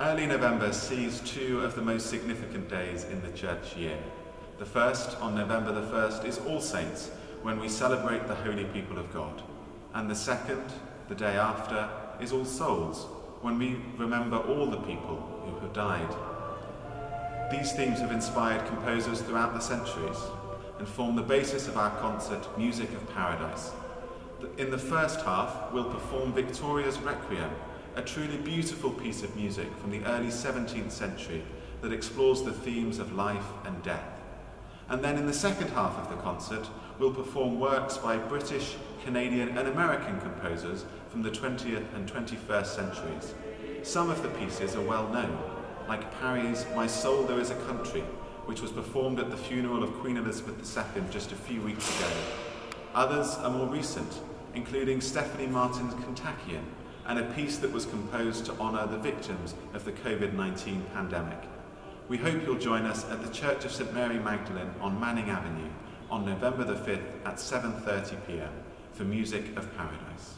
Early November sees two of the most significant days in the church year. The first, on November the 1st, is All Saints, when we celebrate the holy people of God. And the second, the day after, is All Souls, when we remember all the people who have died. These themes have inspired composers throughout the centuries and form the basis of our concert Music of Paradise. In the first half, we'll perform Victoria's Requiem, a truly beautiful piece of music from the early 17th century that explores the themes of life and death. And then in the second half of the concert, we'll perform works by British, Canadian and American composers from the 20th and 21st centuries. Some of the pieces are well known, like Parry's My Soul There Is a Country, which was performed at the funeral of Queen Elizabeth II just a few weeks ago. Others are more recent, including Stephanie Martin's Kontakion, and a piece that was composed to honour the victims of the COVID-19 pandemic. We hope you'll join us at the Church of St Mary Magdalene on Manning Avenue on November the 5th at 7.30pm for Music of Paradise.